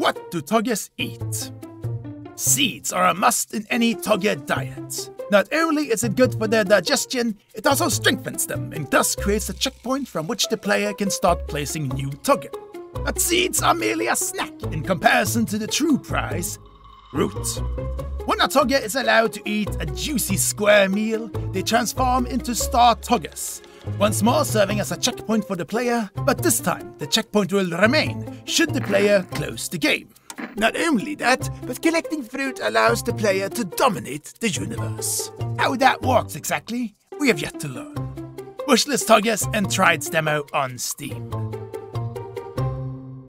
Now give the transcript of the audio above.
What do Togges eat? Seeds are a must in any Togge diet. Not only is it good for their digestion, it also strengthens them and thus creates a checkpoint from which the player can start placing new Togge. But seeds are merely a snack in comparison to the true prize, root. When a Togge is allowed to eat a juicy square meal, they transform into star Togges, once more serving as a checkpoint for the player, but this time the checkpoint will remain should the player close the game. Not only that, but collecting fruit allows the player to dominate the universe. How that works exactly, we have yet to learn. Wishlist Togges and Tried's demo on Steam.